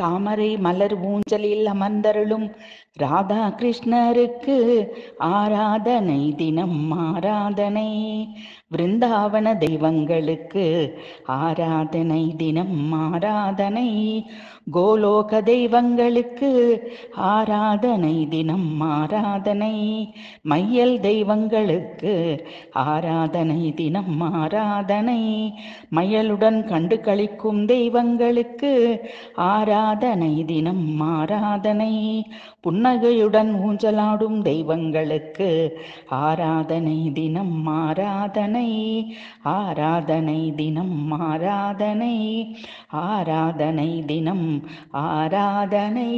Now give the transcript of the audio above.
தாமரை மலர் ஊஞ்சலில் அமர்ந்தருளும் ராதா கிருஷ்ணருக்கு ஆராதனை தினம் ஆராதனை. விருந்தாவன தெய்வங்களுக்கு ஆராதனை தினம் ஆராதனை. கோலோக தெய்வங்களுக்கு ஆராதனை தினம் ஆராதனை. மையல் தெய்வங்களுக்கு ஆராதனை தினம் ஆராதனை. மயலுடன் கண்டு கழிக்கும் தெய்வங்களுக்கு ஆராதனை தினம் ஆராதனை புன்னகையுடன் ஊஞ்சலாடும் தெய்வங்களுக்கு ஆராதனை தினம் ஆராதனை ஆராதனை தினம் ஆராதனை ஆராதனை தினம் ஆராதனை.